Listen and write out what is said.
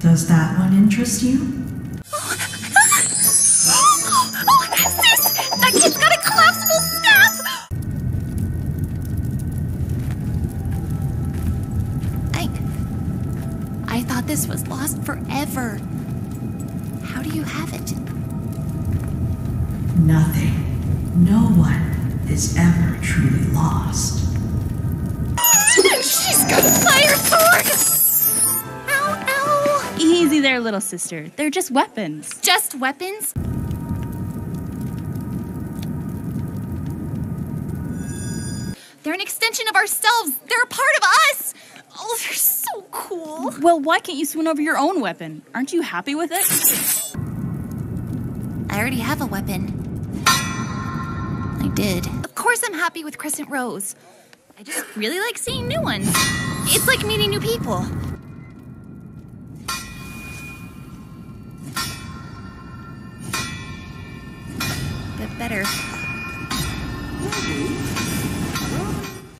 Does that one interest you? oh, sis! That kid's got a collapsible staff! I... I thought this was lost forever. How do you have it? Nothing. No one is ever truly lost. She's got a fire sword! Easy there, little sister. They're just weapons. Just weapons? They're an extension of ourselves. They're a part of us. Oh, they're so cool. Well, why can't you swing over your own weapon? Aren't you happy with it? I already have a weapon. I did. Of course, I'm happy with Crescent Rose. I just really like seeing new ones. It's like meeting new people. But better.